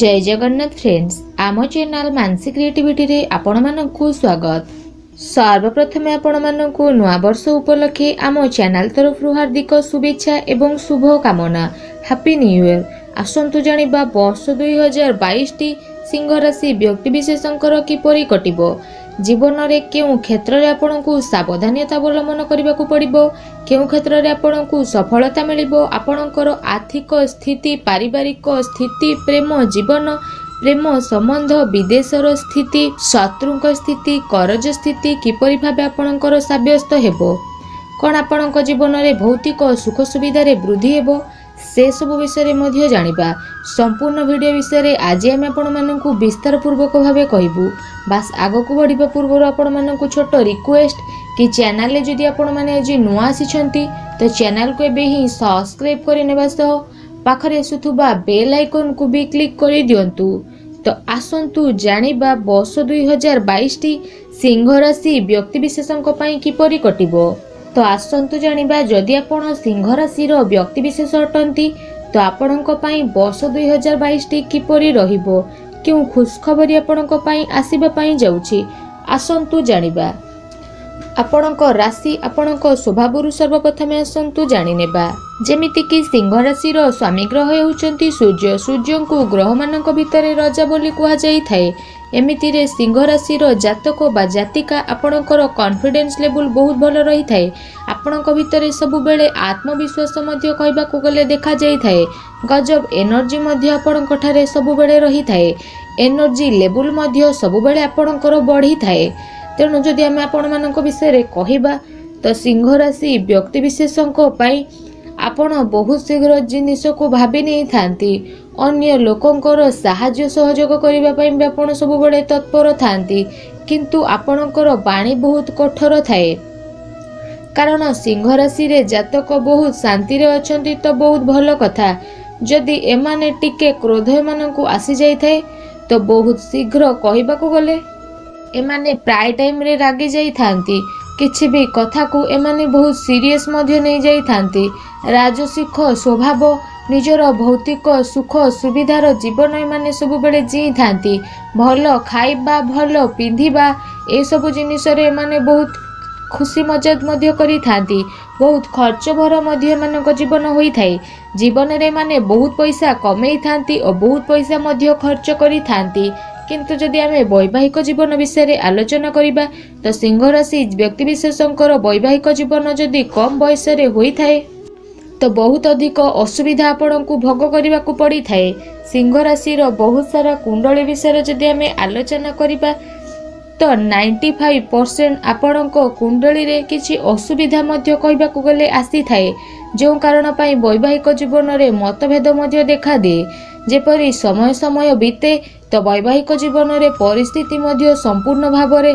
ଜୟ Jagannath friends ଆମ channel Mansi କ୍ରିଏଟିଭିଟିରେ ଆପଣମାନଙ୍କୁ ସ୍ୱାଗତ। ସର୍ବପ୍ରଥମେ ଆପଣମାନଙ୍କୁ ନୂଆବର୍ଷ ଉପଲକ୍ଷେ ଆମ ଚ୍ୟାନେଲ ତରଫରୁ ହାର୍ଦ୍ଦିକ ଶୁଭେଚ୍ଛା ଏବଂ ଶୁଭ କାମନା ହାପି ନ୍ୟୁ ଇୟର ଆସନ୍ତୁ ଜାଣିବା ବର୍ଷ ଦୁଇ ହଜାର ବାଇଶଟି ସିଂହ ରାଶି ବ୍ୟକ୍ତିବିଶେଷଙ୍କର କିପରି କଟିବ। ଜୀବନରେ କେଉଁ କ୍ଷେତ୍ରରେ ଆପଣଙ୍କୁ ସାବଧାନତା ଅବଲମ୍ବନ କରିବାକୁ ପଡ଼ିବ କେଉଁ କ୍ଷେତ୍ରରେ ଆପଣଙ୍କୁ ସଫଳତା ମିଳିବ ଆପଣଙ୍କର ଆର୍ଥିକ ସ୍ଥିତି ପାରିବାରିକ ସ୍ଥିତି ପ୍ରେମ ଜୀବନ ପ୍ରେମ ସମ୍ବନ୍ଧ ବିଦେଶର ସ୍ଥିତି ଶତ୍ରୁଙ୍କ ସ୍ଥିତି କରଜ ସ୍ଥିତି କିପରି ଭାବେ ଆପଣଙ୍କର ସାବ୍ୟସ୍ତ ହେବ? କ'ଣ ଆପଣଙ୍କ ଜୀବନରେ ଭୌତିକ ସୁଖ ସୁବିଧାରେ ବୃଦ୍ଧି ହେବ? ସେସବୁ ବିଷୟରେ ମଧ୍ୟ ଜାଣିବା। ସମ୍ପୂର୍ଣ୍ଣ ଭିଡ଼ିଓ ବିଷୟରେ ଆଜି ଆମେ ଆପଣମାନଙ୍କୁ ବିସ୍ତାର ପୂର୍ବକ ଭାବେ କହିବୁ। ବାସ୍ ଆଗକୁ ବଢ଼ିବା ପୂର୍ବରୁ ଆପଣମାନଙ୍କୁ ଛୋଟ ରିକ୍ୱେଷ୍ଟ କି ଚ୍ୟାନେଲରେ ଯଦି ଆପଣମାନେ ଆଜି ନୂଆ ଆସିଛନ୍ତି ତ ଚ୍ୟାନେଲକୁ ଏବେ ହିଁ ସବସ୍କ୍ରାଇବ୍ କରିନେବା ସହ ପାଖରେ ଆସୁଥିବା ବେଲ୍ ଆଇକନ୍କୁ ବି କ୍ଲିକ୍ କରିଦିଅନ୍ତୁ ତ ଆସନ୍ତୁ ଜାଣିବା ବର୍ଷ ଦୁଇ ହଜାର ବାଇଶଟି ସିଂହ ରାଶି ବ୍ୟକ୍ତିବିଶେଷଙ୍କ ପାଇଁ କିପରି କଟିବ। ତ ଆସନ୍ତୁ ଜାଣିବା ଯଦି ଆପଣ ସିଂହ ରାଶିର ବ୍ୟକ୍ତିବିଶେଷ ଅଟନ୍ତି ତ ଆପଣଙ୍କ ପାଇଁ ବର୍ଷ ଦୁଇ ହଜାର ବାଇଶଟି କିପରି ରହିବ? କେଉଁ ଖୁସଖବରୀ ଆପଣଙ୍କ ପାଇଁ ଆସିବା ପାଇଁ ଯାଉଛି? ଆସନ୍ତୁ ଜାଣିବା। ଆପଣଙ୍କ ରାଶି ଆପଣଙ୍କ ସ୍ୱଭାବରୁ ସର୍ବପ୍ରଥମେ ଆସନ୍ତୁ ଜାଣିନେବା। ଯେମିତିକି ସିଂହ ରାଶିର ସ୍ୱାମୀ ଗ୍ରହ ହେଉଛନ୍ତି ସୂର୍ଯ୍ୟ। ସୂର୍ଯ୍ୟଙ୍କୁ ଗ୍ରହମାନଙ୍କ ଭିତରେ ରଜା ବୋଲି କୁହାଯାଇଥାଏ। ଏମିତିରେ ସିଂହ ରାଶିର ଜାତକ ବା ଜାତିକା ଆପଣଙ୍କର କନଫିଡେନ୍ସ ଲେବୁଲ ବହୁତ ଭଲ ରହିଥାଏ। ଆପଣଙ୍କ ଭିତରେ ସବୁବେଳେ ଆତ୍ମବିଶ୍ୱାସ ମଧ୍ୟ କହିବାକୁ ଗଲେ ଦେଖାଯାଇଥାଏ। ଗଜବ ଏନର୍ଜି ମଧ୍ୟ ଆପଣଙ୍କ ଠାରେ ସବୁବେଳେ ରହିଥାଏ। ଏନର୍ଜି ଲେବୁଲ ମଧ୍ୟ ସବୁବେଳେ ଆପଣଙ୍କର ବଢ଼ିଥାଏ। ତେଣୁ ଯଦି ଆମେ ଆପଣମାନଙ୍କ ବିଷୟରେ କହିବା ତ ସିଂହ ରାଶି ବ୍ୟକ୍ତିବିଶେଷଙ୍କ ପାଇଁ ଆପଣ ବହୁତ ଶୀଘ୍ର ଜିନିଷକୁ ଭାବି ନେଇଥାନ୍ତି ଅନ୍ୟ ଲୋକଙ୍କର ସାହାଯ୍ୟ ସହଯୋଗ କରିବା ପାଇଁ ବି ଆପଣ ସବୁବେଳେ ତତ୍ପର ଥାନ୍ତି କିନ୍ତୁ ଆପଣଙ୍କର ବାଣୀ ବହୁତ କଠୋର ଥାଏ କାରଣ ସିଂହ ରାଶିରେ ଜାତକ ବହୁତ ଶାନ୍ତିରେ ଅଛନ୍ତି ତ ବହୁତ ଭଲ କଥା ଯଦି ଏମାନେ ଟିକେ କ୍ରୋଧ ଏମାନଙ୍କୁ ଆସିଯାଇଥାଏ ତ ବହୁତ ଶୀଘ୍ର କହିବାକୁ ଗଲେ ଏମାନେ ପ୍ରାୟ ଟାଇମ୍ରେ ରାଗି ଯାଇଥାନ୍ତି କିଛି ବି କଥାକୁ ଏମାନେ ବହୁତ ସିରିୟସ୍ ମଧ୍ୟ ନେଇଯାଇଥାନ୍ତି ରାଜସିକ ସ୍ୱଭାବ ନିଜର ଭୌତିକ ସୁଖ ସୁବିଧାର ଜୀବନ ଏମାନେ ସବୁବେଳେ ଜିଇଥାନ୍ତି ଭଲ ଖାଇବା ଭଲ ପିନ୍ଧିବା ଏସବୁ ଜିନିଷରେ ଏମାନେ ବହୁତ ଖୁସି ମଜାଦ ମଧ୍ୟ କରିଥାନ୍ତି। ବହୁତ ଖର୍ଚ୍ଚଭର ମଧ୍ୟ ଏମାନଙ୍କ ଜୀବନ ହୋଇଥାଏ। ଜୀବନରେ ଏମାନେ ବହୁତ ପଇସା କମେଇଥାନ୍ତି ଓ ବହୁତ ପଇସା ମଧ୍ୟ ଖର୍ଚ୍ଚ କରିଥାନ୍ତି। କିନ୍ତୁ ଯଦି ଆମେ ବୈବାହିକ ଜୀବନ ବିଷୟରେ ଆଲୋଚନା କରିବା ତ ସିଂହ ରାଶି ବ୍ୟକ୍ତିବିଶେଷଙ୍କର ବୈବାହିକ ଜୀବନ ଯଦି କମ୍ ବୟସରେ ହୋଇଥାଏ ତ ବହୁତ ଅଧିକ ଅସୁବିଧା ଆପଣଙ୍କୁ ଭୋଗ କରିବାକୁ ପଡ଼ିଥାଏ। ସିଂହ ରାଶିର ବହୁତ ସାରା କୁଣ୍ଡଳୀ ବିଷୟରେ ଯଦି ଆମେ ଆଲୋଚନା କରିବା ତ ନାଇଣ୍ଟି ଫାଇଭ୍ ପରସେଣ୍ଟ ଆପଣଙ୍କ କୁଣ୍ଡଳୀରେ କିଛି ଅସୁବିଧା ମଧ୍ୟ କହିବାକୁ ଗଲେ ଆସିଥାଏ। ଯେଉଁ କାରଣ ପାଇଁ ବୈବାହିକ ଜୀବନରେ ମତଭେଦ ମଧ୍ୟ ଦେଖାଦିଏ। ଯେପରି ସମୟ ସମୟ ବିତେ ତ ବୈବାହିକ ଜୀବନରେ ପରିସ୍ଥିତି ମଧ୍ୟ ସମ୍ପୂର୍ଣ୍ଣ ଭାବରେ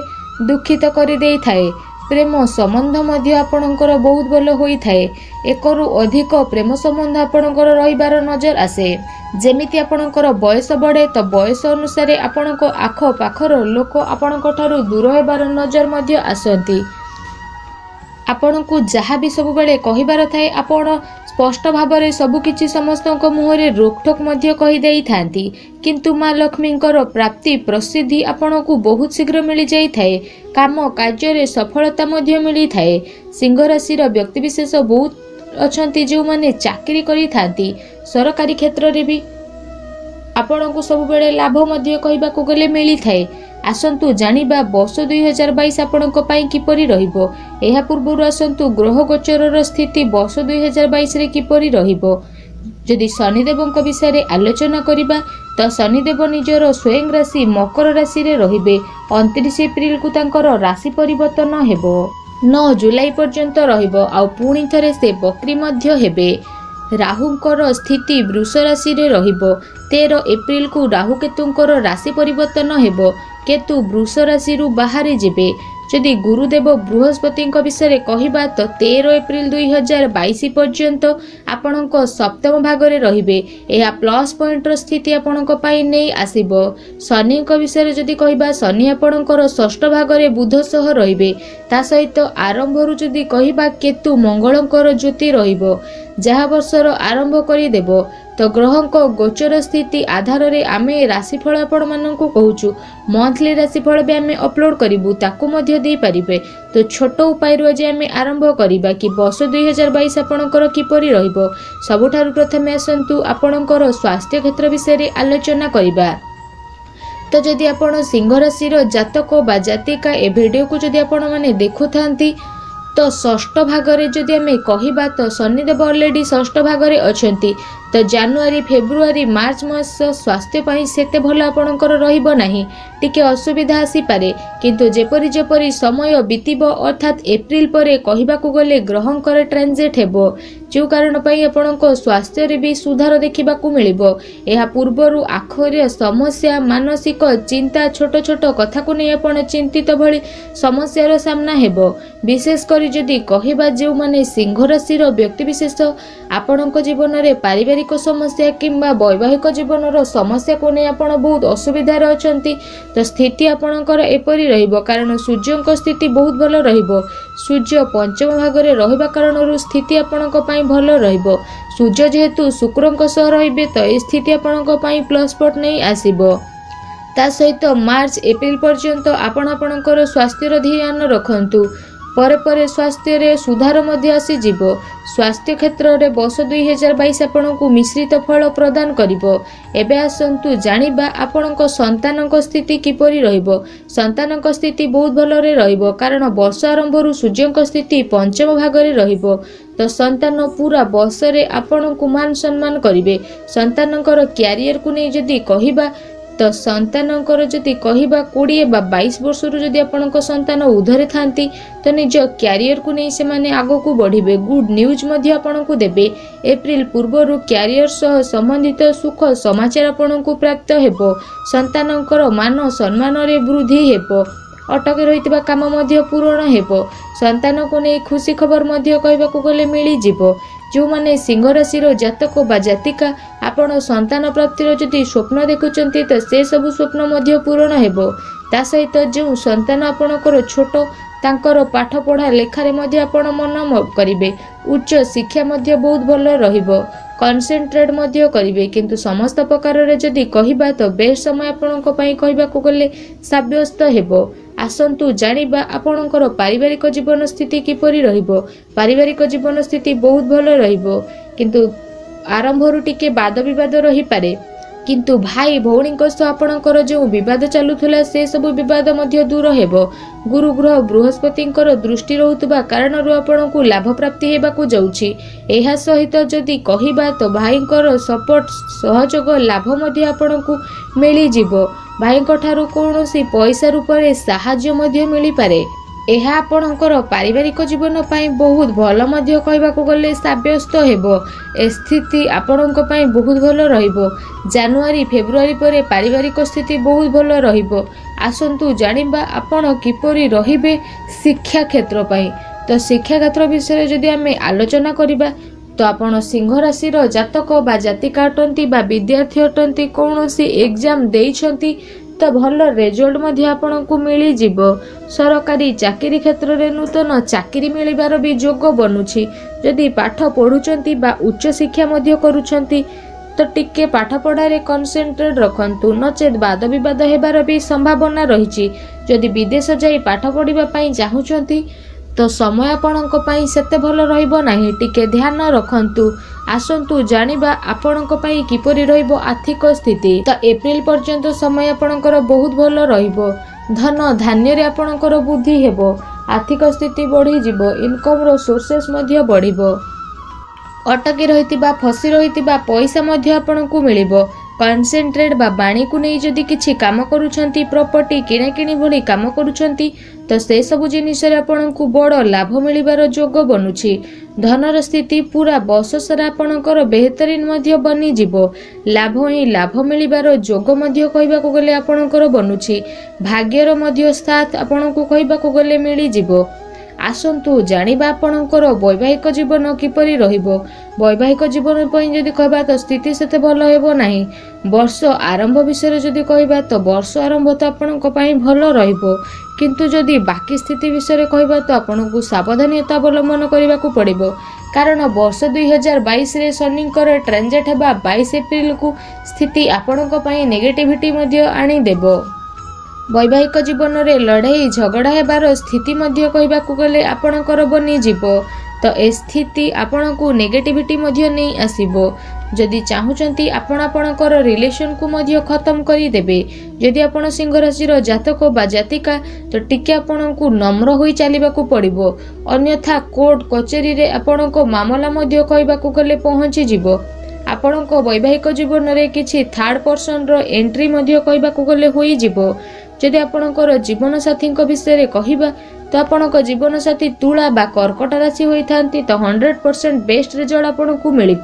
ଦୁଃଖିତ କରିଦେଇଥାଏ ପ୍ରେମ ସମ୍ବନ୍ଧ ମଧ୍ୟ ଆପଣଙ୍କର ବହୁତ ଭଲ ହୋଇଥାଏ। ଏକରୁ ଅଧିକ ପ୍ରେମ ସମ୍ବନ୍ଧ ଆପଣଙ୍କର ରହିବାର ନଜର ଆସେ। ଯେମିତି ଆପଣଙ୍କର ବୟସ ବଢ଼େ ତ ବୟସ ଅନୁସାରେ ଆପଣଙ୍କ ଆଖପାଖର ଲୋକ ଆପଣଙ୍କ ଠାରୁ ଦୂର ହେବାର ନଜର ମଧ୍ୟ ଆସନ୍ତି। ଆପଣଙ୍କୁ ଯାହା ବି ସବୁବେଳେ କହିବାର ଥାଏ ଆପଣ ସ୍ପଷ୍ଟ ଭାବରେ ସବୁକିଛି ସମସ୍ତଙ୍କ ମୁହଁରେ ରୋକଠୋକ ମଧ୍ୟ କହିଦେଇଥାନ୍ତି। କିନ୍ତୁ ମା ଲକ୍ଷ୍ମୀଙ୍କର ପ୍ରାପ୍ତି ପ୍ରସିଦ୍ଧି ଆପଣଙ୍କୁ ବହୁତ ଶୀଘ୍ର ମିଳିଯାଇଥାଏ। କାମ କାର୍ଯ୍ୟରେ ସଫଳତା ମଧ୍ୟ ମିଳିଥାଏ। ସିଂହ ରାଶିର ବ୍ୟକ୍ତିବିଶେଷ ବହୁତ ଅଛନ୍ତି ଯେଉଁମାନେ ଚାକିରି କରିଥାନ୍ତି। ସରକାରୀ କ୍ଷେତ୍ରରେ ବି ଆପଣଙ୍କୁ ସବୁବେଳେ ଲାଭ ମଧ୍ୟ କହିବାକୁ ଗଲେ ମିଳିଥାଏ। ଆସନ୍ତୁ ଜାଣିବା ବର୍ଷ ଦୁଇ ହଜାର ବାଇଶ ଆପଣଙ୍କ ପାଇଁ କିପରି ରହିବ? ଏହା ପୂର୍ବରୁ ଆସନ୍ତୁ ଗ୍ରହ ଗୋଚରର ସ୍ଥିତି ବର୍ଷ ଦୁଇ ହଜାର ବାଇଶରେ କିପରି ରହିବ? ଯଦି ଶନିଦେବଙ୍କ ବିଷୟରେ ଆଲୋଚନା କରିବା ତ ଶନିଦେବ ନିଜର ସ୍ୱୟଂ ରାଶି ମକର ରାଶିରେ ରହିବେ। ଅଣତିରିଶ ଏପ୍ରିଲକୁ ତାଙ୍କର ରାଶି ପରିବର୍ତ୍ତନ ହେବ। ନଅ ଜୁଲାଇ ପର୍ଯ୍ୟନ୍ତ ରହିବ ଆଉ ପୁଣି ଥରେ ସେ ବକ୍ରି ମଧ୍ୟ ହେବେ। ରାହୁଙ୍କର ସ୍ଥିତି ବୃଷ ରାଶିରେ ରହିବ। ତେର ଏପ୍ରିଲକୁ ରାହୁକେତୁଙ୍କର ରାଶି ପରିବର୍ତ୍ତନ ହେବ। କେତୁ ବୃଷ ରାଶିରୁ ବାହାରି ଯିବେ। ଯଦି ଗୁରୁଦେବ ବୃହସ୍ପତିଙ୍କ ବିଷୟରେ କହିବା ତ ତେର ଏପ୍ରିଲ ଦୁଇ ହଜାର ବାଇଶ ପର୍ଯ୍ୟନ୍ତ ଆପଣଙ୍କ ସପ୍ତମ ଭାଗରେ ରହିବେ। ଏହା ପ୍ଲସ୍ ପଏଣ୍ଟର ସ୍ଥିତି ଆପଣଙ୍କ ପାଇଁ ନେଇ ଆସିବ। ଶନିଙ୍କ ବିଷୟରେ ଯଦି କହିବା ଶନି ଆପଣଙ୍କର ଷଷ୍ଠ ଭାଗରେ ବୁଧ ସହ ରହିବେ। ତା ସହିତ ଆରମ୍ଭରୁ ଯଦି କହିବା କେତୁ ମଙ୍ଗଳଙ୍କର ଜ୍ୟୋତି ରହିବ ଯାହା ବର୍ଷର ଆରମ୍ଭ କରିଦେବ ତ ଗ୍ରହଙ୍କ ଗୋଚର ସ୍ଥିତି ଆଧାରରେ ଆମେ ରାଶିଫଳ ଆପଣମାନଙ୍କୁ କହୁଛୁ। ମନ୍ଥଲି ରାଶିଫଳ ବି ଆମେ ଅପଲୋଡ଼ କରିବୁ ତାକୁ ମଧ୍ୟ ଦେଇପାରିବେ। ତ ଛୋଟ ଉପାୟରୁ ଆଜି ଆମେ ଆରମ୍ଭ କରିବା କି ବର୍ଷ ଦୁଇ ହଜାର ବାଇଶ ଆପଣଙ୍କର କିପରି ରହିବ ସବୁଠାରୁ ପ୍ରଥମେ ଆସନ୍ତୁ ଆପଣଙ୍କର ସ୍ୱାସ୍ଥ୍ୟ କ୍ଷେତ୍ର ବିଷୟରେ ଆଲୋଚନା କରିବା। ତ ଯଦି ଆପଣ ସିଂହ ରାଶିର ଜାତକ ବା ଜାତିକା ଏ ଭିଡ଼ିଓକୁ ଯଦି ଆପଣମାନେ ଦେଖୁଥାନ୍ତି ତ ଷଷ୍ଠ ଭାଗରେ ଯଦି ଆମେ କହିବା ତ ଶନିଦେବ ଅଲରେଡ଼ି ଷଷ୍ଠ ଭାଗରେ ଅଛନ୍ତି। ତ ଜାନୁଆରୀ ଫେବୃଆରୀ ମାର୍ଚ୍ଚ ମାସ ସ୍ୱାସ୍ଥ୍ୟ ପାଇଁ ସେତେ ଭଲ ଆପଣଙ୍କର ରହିବ ନାହିଁ ଟିକେ ଅସୁବିଧା ଆସିପାରେ କିନ୍ତୁ ଯେପରି ଯେପରି ସମୟ ବିତିବ ଅର୍ଥାତ୍ ଏପ୍ରିଲ ପରେ କହିବାକୁ ଗଲେ ଗ୍ରହଙ୍କର ଟ୍ରାନଜିଟ୍ ହେବ ଯେଉଁ କାରଣ ପାଇଁ ଆପଣଙ୍କ ସ୍ୱାସ୍ଥ୍ୟରେ ବି ସୁଧାର ଦେଖିବାକୁ ମିଳିବ ଏହା ପୂର୍ବରୁ ଆଖରେ ସମସ୍ୟା ମାନସିକ ଚିନ୍ତା ଛୋଟ ଛୋଟ କଥାକୁ ନେଇ ଆପଣ ଚିନ୍ତିତ ଭଳି ସମସ୍ୟାର ସାମ୍ନା ହେବ ବିଶେଷ କରି ଯଦି କହିବା ଯେଉଁମାନେ ସିଂହ ରାଶିର ବ୍ୟକ୍ତିବିଶେଷ ଆପଣଙ୍କ ଜୀବନରେ ପାରିବାରିକ ସମସ୍ୟା କିମ୍ବା ବୈବାହିକ ଜୀବନର ସମସ୍ୟାକୁ ନେଇ ଆପଣ ବହୁତ ଅସୁବିଧାରେ ଅଛନ୍ତି ତ ସ୍ଥିତି ଆପଣଙ୍କର ଏପରି ରହିବ। କାରଣ ସୂର୍ଯ୍ୟଙ୍କ ସ୍ଥିତି ବହୁତ ଭଲ ରହିବ। ସୂର୍ଯ୍ୟ ପଞ୍ଚମ ଭାଗରେ ରହିବା କାରଣରୁ ସ୍ଥିତି ଆପଣଙ୍କ ପାଇଁ ଭଲ ରହିବ। ସୂର୍ଯ୍ୟ ଯେହେତୁ ଶୁକ୍ରଙ୍କ ସହ ରହିବେ ତ ଏ ସ୍ଥିତି ଆପଣଙ୍କ ପାଇଁ ପ୍ଲସ୍ ପଏଣ୍ଟ ନେଇ ଆସିବ। ତା ସହିତ ମାର୍ଚ୍ଚ ଏପ୍ରିଲ ପର୍ଯ୍ୟନ୍ତ ଆପଣ ଆପଣଙ୍କର ସ୍ୱାସ୍ଥ୍ୟର ଧ୍ୟାନ ରଖନ୍ତୁ। ପରେ ପରେ ସ୍ୱାସ୍ଥ୍ୟରେ ସୁଧାର ମଧ୍ୟ ଆସିଯିବ। ସ୍ୱାସ୍ଥ୍ୟ କ୍ଷେତ୍ରରେ ବର୍ଷ ଦୁଇ ହଜାର ବାଇଶ ଆପଣଙ୍କୁ ମିଶ୍ରିତ ଫଳ ପ୍ରଦାନ କରିବ। ଏବେ ଆସନ୍ତୁ ଜାଣିବା ଆପଣଙ୍କ ସନ୍ତାନଙ୍କ ସ୍ଥିତି କିପରି ରହିବ। ସନ୍ତାନଙ୍କ ସ୍ଥିତି ବହୁତ ଭଲରେ ରହିବ କାରଣ ବର୍ଷ ଆରମ୍ଭରୁ ସୂର୍ଯ୍ୟଙ୍କ ସ୍ଥିତି ପଞ୍ଚମ ଭାଗରେ ରହିବ। ତ ସନ୍ତାନ ପୁରା ବର୍ଷରେ ଆପଣଙ୍କୁ ମାନ ସମ୍ମାନ କରିବେ। ସନ୍ତାନଙ୍କର କ୍ୟାରିୟରକୁ ନେଇ ଯଦି କହିବା ତ ସନ୍ତାନଙ୍କର ଯଦି କହିବା କୋଡ଼ିଏ ବା ବାଇଶ ବର୍ଷରୁ ଯଦି ଆପଣଙ୍କ ସନ୍ତାନ ଉର୍ଦ୍ଧ୍ୱରେ ଥାନ୍ତି ତ ନିଜ କ୍ୟାରିୟରକୁ ନେଇ ସେମାନେ ଆଗକୁ ବଢ଼ିବେ। ଗୁଡ୍ ନ୍ୟୁଜ୍ ମଧ୍ୟ ଆପଣଙ୍କୁ ଦେବେ। ଏପ୍ରିଲ ପୂର୍ବରୁ କ୍ୟାରିୟର ସହ ସମ୍ବନ୍ଧିତ ସୁଖ ସମାଚାର ଆପଣଙ୍କୁ ପ୍ରାପ୍ତ ହେବ। ସନ୍ତାନଙ୍କର ମାନ ସମ୍ମାନରେ ବୃଦ୍ଧି ହେବ। ଅଟକି ରହିଥିବା କାମ ମଧ୍ୟ ପୂରଣ ହେବ। ସନ୍ତାନକୁ ନେଇ ଖୁସି ଖବର ମଧ୍ୟ କହିବାକୁ ଗଲେ ମିଳିଯିବ। ଯେଉଁମାନେ ସିଂହ ରାଶିର ଜାତକ ବା ଜାତିକା ଆପଣ ସନ୍ତାନ ପ୍ରାପ୍ତିର ଯଦି ସ୍ୱପ୍ନ ଦେଖୁଛନ୍ତି ତ ସେସବୁ ସ୍ୱପ୍ନ ମଧ୍ୟ ପୂରଣ ହେବ। ତା ସହିତ ଯେଉଁ ସନ୍ତାନ ଆପଣଙ୍କର ଛୋଟ ତାଙ୍କର ପାଠପଢ଼ା ଲେଖାରେ ମଧ୍ୟ ଆପଣ ମନ କରିବେ। ଉଚ୍ଚ ଶିକ୍ଷା ମଧ୍ୟ ବହୁତ ଭଲ ରହିବ। କନସେନ୍ଟ୍ରେଟ୍ ମଧ୍ୟ କରିବେ। କିନ୍ତୁ ସମସ୍ତ ପ୍ରକାରରେ ଯଦି କହିବା ତ ବେଷ୍ଟ ସମୟ ଆପଣଙ୍କ ପାଇଁ କହିବାକୁ ଗଲେ ସାବ୍ୟସ୍ତ ହେବ। ଆସନ୍ତୁ ଜାଣିବା ଆପଣଙ୍କର ପାରିବାରିକ ଜୀବନ ସ୍ଥିତି କିପରି ରହିବ? ପାରିବାରିକ ଜୀବନ ସ୍ଥିତି ବହୁତ ଭଲ ରହିବ କିନ୍ତୁ ଆରମ୍ଭରୁ ଟିକେ ବାଦ ବିବାଦ ରହିପାରେ। କିନ୍ତୁ ଭାଇ ଭଉଣୀଙ୍କ ସହ ଆପଣଙ୍କର ଯେଉଁ ବିବାଦ ଚାଲୁଥିଲା ସେସବୁ ବିବାଦ ମଧ୍ୟ ଦୂର ହେବ। ଗୁରୁ ଗ୍ରହ ବୃହସ୍ପତିଙ୍କର ଦୃଷ୍ଟି ରହୁଥିବା କାରଣରୁ ଆପଣଙ୍କୁ ଲାଭ ପ୍ରାପ୍ତି ହେବାକୁ ଯାଉଛି। ଏହା ସହିତ ଯଦି କହିବା ତ ଭାଇଙ୍କର ସପୋର୍ଟ ସହଯୋଗ ଲାଭ ମଧ୍ୟ ଆପଣଙ୍କୁ ମିଳିଯିବ। ଭାଇଙ୍କ ଠାରୁ କୌଣସି ପଇସା ରୂପରେ ସାହାଯ୍ୟ ମଧ୍ୟ ମିଳିପାରେ। ଏହା ଆପଣଙ୍କର ପାରିବାରିକ ଜୀବନ ପାଇଁ ବହୁତ ଭଲ ମଧ୍ୟ କହିବାକୁ ଗଲେ ସାବ୍ୟସ୍ତ ହେବ। ଏ ସ୍ଥିତି ଆପଣଙ୍କ ପାଇଁ ବହୁତ ଭଲ ରହିବ। ଜାନୁଆରୀ ଫେବୃଆରୀ ପରେ ପାରିବାରିକ ସ୍ଥିତି ବହୁତ ଭଲ ରହିବ। ଆସନ୍ତୁ ଜାଣିବା ଆପଣ କିପରି ରହିବେ ଶିକ୍ଷା କ୍ଷେତ୍ର ପାଇଁ। ତ ଶିକ୍ଷା କ୍ଷେତ୍ର ବିଷୟରେ ଯଦି ଆମେ ଆଲୋଚନା କରିବା ତ ଆପଣ ସିଂହ ରାଶିର ଜାତକ ବା ଜାତିକା ଅଟନ୍ତି ବା ବିଦ୍ୟାର୍ଥୀ ଅଟନ୍ତି କୌଣସି ଏକ୍ଜାମ ଦେଇଛନ୍ତି ତ ଭଲ ରେଜଲ୍ଟ ମଧ୍ୟ ଆପଣଙ୍କୁ ମିଳିଯିବ। ସରକାରୀ ଚାକିରି କ୍ଷେତ୍ରରେ ନୂତନ ଚାକିରି ମିଳିବାର ବି ଯୋଗ ବନୁଛି। ଯଦି ପାଠ ପଢ଼ୁଛନ୍ତି ବା ଉଚ୍ଚଶିକ୍ଷା ମଧ୍ୟ କରୁଛନ୍ତି ତ ଟିକେ ପାଠପଢ଼ାରେ କନସେନ୍ଟ୍ରେଟ୍ ରଖନ୍ତୁ। ନଚେତ୍ ବାଦ ବିବାଦ ହେବାର ବି ସମ୍ଭାବନା ରହିଛି। ଯଦି ବିଦେଶ ଯାଇ ପାଠ ପଢ଼ିବା ପାଇଁ ଚାହୁଁଛନ୍ତି ତ ସମୟ ଆପଣଙ୍କ ପାଇଁ ସେତେ ଭଲ ରହିବ ନାହିଁ। ଟିକେ ଧ୍ୟାନ ରଖନ୍ତୁ। ଆସନ୍ତୁ ଜାଣିବା ଆପଣଙ୍କ ପାଇଁ କିପରି ରହିବ ଆର୍ଥିକ ସ୍ଥିତି। ତ ଏପ୍ରିଲ ପର୍ଯ୍ୟନ୍ତ ସମୟ ଆପଣଙ୍କର ବହୁତ ଭଲ ରହିବ। ଧନ ଧାନ୍ୟରେ ଆପଣଙ୍କର ବୃଦ୍ଧି ହେବ। ଆର୍ଥିକ ସ୍ଥିତି ବଢ଼ିଯିବ। ଇନକମ୍ର ସୋର୍ସେସ୍ ମଧ୍ୟ ବଢ଼ିବ। ଅଟକି ରହିଥିବା ଫସି ରହିଥିବା ପଇସା ମଧ୍ୟ ଆପଣଙ୍କୁ ମିଳିବ। କନସେନ୍ଟ୍ରେଟ୍ ବା ବାଣୀକୁ ନେଇ ଯଦି କିଛି କାମ କରୁଛନ୍ତି ପ୍ରପର୍ଟି କିଣାକିଣି ଭଳି କାମ କରୁଛନ୍ତି ତ ସେସବୁ ଜିନିଷରେ ଆପଣଙ୍କୁ ବଡ଼ ଲାଭ ମିଳିବାର ଯୋଗ ବନୁଛି। ଧନର ସ୍ଥିତି ପୁରା ବର୍ଷ ସାରା ଆପଣଙ୍କର ବେହତରିନ ମଧ୍ୟ ବନିଯିବ। ଲାଭ ହିଁ ଲାଭ ମିଳିବାର ଯୋଗ ମଧ୍ୟ କହିବାକୁ ଗଲେ ଆପଣଙ୍କର ବନୁଛି। ଭାଗ୍ୟର ମଧ୍ୟ ସାଥ ଆପଣଙ୍କୁ କହିବାକୁ ଗଲେ ମିଳିଯିବ। ଆସନ୍ତୁ ଜାଣିବା ଆପଣଙ୍କର ବୈବାହିକ ଜୀବନ କିପରି ରହିବ? ବୈବାହିକ ଜୀବନ ପାଇଁ ଯଦି କହିବା ତ ସ୍ଥିତି ସେତେ ଭଲ ହେବ ନାହିଁ। ବର୍ଷ ଆରମ୍ଭ ବିଷୟରେ ଯଦି କହିବା ତ ବର୍ଷ ଆରମ୍ଭ ତ ଆପଣଙ୍କ ପାଇଁ ଭଲ ରହିବ। କିନ୍ତୁ ଯଦି ବାକି ସ୍ଥିତି ବିଷୟରେ କହିବା ତ ଆପଣଙ୍କୁ ସାବଧାନତା ଅବଲମ୍ବନ କରିବାକୁ ପଡ଼ିବ। କାରଣ ବର୍ଷ ଦୁଇ ହଜାର ବାଇଶରେ ଶନିଙ୍କର ଟ୍ରାଞ୍ଜେକ୍ଟ ହେବା ବାଇଶ ଏପ୍ରିଲକୁ ସ୍ଥିତି ଆପଣଙ୍କ ପାଇଁ ନେଗେଟିଭିଟି ମଧ୍ୟ ଆଣିଦେବ। ବୈବାହିକ ଜୀବନରେ ଲଢ଼େଇ ଝଗଡ଼ା ହେବାର ସ୍ଥିତି ମଧ୍ୟ କହିବାକୁ ଗଲେ ଆପଣଙ୍କର ବନିଯିବ ତ ଏ ସ୍ଥିତି ଆପଣଙ୍କୁ ନେଗେଟିଭିଟି ମଧ୍ୟ ନେଇ ଆସିବ। ଯଦି ଚାହୁଁଛନ୍ତି ଆପଣ ଆପଣଙ୍କର ରିଲେସନକୁ ମଧ୍ୟ ଖତମ କରିଦେବେ। ଯଦି ଆପଣ ସିଂହ ରାଶିର ଜାତକ ବା ଜାତିକା ତ ଟିକେ ଆପଣଙ୍କୁ ନମ୍ର ହୋଇ ଚାଲିବାକୁ ପଡ଼ିବ। ଅନ୍ୟଥା କୋର୍ଟ କଚେରୀରେ ଆପଣଙ୍କ ମାମଲା ମଧ୍ୟ କହିବାକୁ ଗଲେ ପହଞ୍ଚିଯିବ ଆପଣଙ୍କ ବୈବାହିକ ଜୀବନରେ କିଛି ଥାର୍ଡ ପର୍ସନର ଏଣ୍ଟ୍ରି ମଧ୍ୟ କହିବାକୁ ଗଲେ ହୋଇଯିବ। ଯଦି ଆପଣଙ୍କର ଜୀବନସାଥୀଙ୍କ ବିଷୟରେ କହିବା ତ ଆପଣଙ୍କ ଜୀବନସାଥୀ ତୁଳା ବା କର୍କଟ ରାଶି ହୋଇଥାନ୍ତି ତ ହଣ୍ଡ୍ରେଡ ପରସେଣ୍ଟ ବେଷ୍ଟ ରେଜଲ୍ଟ ଆପଣଙ୍କୁ ମିଳିବ।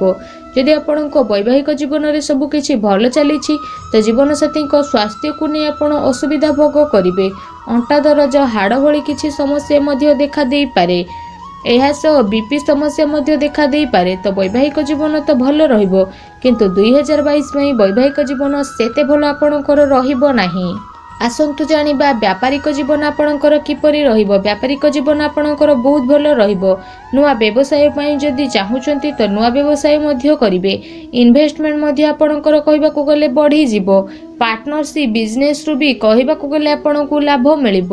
ଯଦି ଆପଣଙ୍କ ବୈବାହିକ ଜୀବନରେ ସବୁ କିଛି ଭଲ ଚାଲିଛି ତ ଜୀବନସାଥୀଙ୍କ ସ୍ୱାସ୍ଥ୍ୟକୁ ନେଇ ଆପଣ ଅସୁବିଧା ଭୋଗ କରିବେ। ଅଣ୍ଟା ଦରଜ ହାଡ଼ ଭଳି କିଛି ସମସ୍ୟା ମଧ୍ୟ ଦେଖାଦେଇପାରେ ଏହା ସହ ବିପି ସମସ୍ୟା ମଧ୍ୟ ଦେଖାଦେଇପାରେ ତ ବୈବାହିକ ଜୀବନ ତ ଭଲ ରହିବ କିନ୍ତୁ ଦୁଇ ହଜାର ବାଇଶ ପାଇଁ ବୈବାହିକ ଜୀବନ ସେତେ ଭଲ ଆପଣଙ୍କର ରହିବ ନାହିଁ। ଆସନ୍ତୁ ଜାଣିବା ବ୍ୟାପାରିକ ଜୀବନ ଆପଣଙ୍କର କିପରି ରହିବ ବ୍ୟାପାରିକ ଜୀବନ ଆପଣଙ୍କର ବହୁତ ଭଲ ରହିବ ନୂଆ ବ୍ୟବସାୟ ପାଇଁ ଯଦି ଚାହୁଁଛନ୍ତି ତ ନୂଆ ବ୍ୟବସାୟ ମଧ୍ୟ କରିବେ ଇନଭେଷ୍ଟମେଣ୍ଟ ମଧ୍ୟ ଆପଣଙ୍କର କହିବାକୁ ଗଲେ ବଢ଼ିଯିବ ପାର୍ଟନରସିପ୍ ବିଜନେସ୍ରୁ ବି କହିବାକୁ ଗଲେ ଆପଣଙ୍କୁ ଲାଭ ମିଳିବ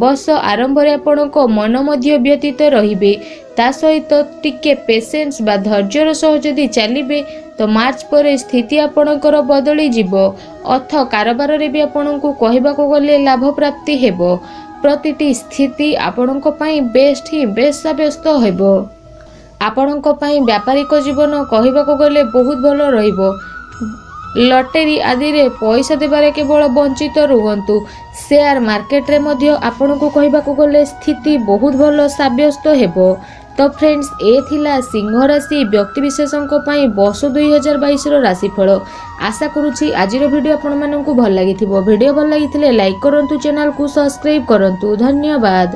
ବର୍ଷ ଆରମ୍ଭରେ ଆପଣଙ୍କ ମନ ମଧ୍ୟ ବ୍ୟତୀତ ରହିବେ। ତା ସହିତ ଟିକେ ପେସେନ୍ସ ବା ଧୈର୍ଯ୍ୟର ସହ ଯଦି ଚାଲିବେ ତ ମାର୍ଚ୍ଚ ପରେ ସ୍ଥିତି ଆପଣଙ୍କର ବଦଳିଯିବ। ଅର୍ଥ କାରବାରରେ ବି ଆପଣଙ୍କୁ କହିବାକୁ ଗଲେ ଲାଭ ପ୍ରାପ୍ତି ହେବ। ପ୍ରତିଟି ସ୍ଥିତି ଆପଣଙ୍କ ପାଇଁ ବେଷ୍ଟ ହିଁ ବେଷ୍ଟ ସାବ୍ୟସ୍ତ ହେବ। ଆପଣଙ୍କ ପାଇଁ ବ୍ୟାପାରିକ ଜୀବନ କହିବାକୁ ଗଲେ ବହୁତ ଭଲ ରହିବ। ଲଟେରୀ ଆଦିରେ ପଇସା ଦେବାରେ କେବଳ ବଞ୍ଚିତ ରୁହନ୍ତୁ। ସେୟାର ମାର୍କେଟରେ ମଧ୍ୟ ଆପଣଙ୍କୁ କହିବାକୁ ଗଲେ ସ୍ଥିତି ବହୁତ ଭଲ ସାବ୍ୟସ୍ତ ହେବ। ତ ଫ୍ରେଣ୍ଡସ୍ ଏ ଥିଲା ସିଂହ ରାଶି ବ୍ୟକ୍ତିବିଶେଷଙ୍କ ପାଇଁ ବର୍ଷ ଦୁଇ ହଜାର ବାଇଶର ରାଶିଫଳ। ଆଶା କରୁଛି ଆଜିର ଭିଡ଼ିଓ ଆପଣମାନଙ୍କୁ ଭଲ ଲାଗିଥିବ। ଭିଡ଼ିଓ ଭଲ ଲାଗିଥିଲେ ଲାଇକ୍ କରନ୍ତୁ ଚ୍ୟାନେଲକୁ ସବସ୍କ୍ରାଇବ୍ କରନ୍ତୁ। ଧନ୍ୟବାଦ।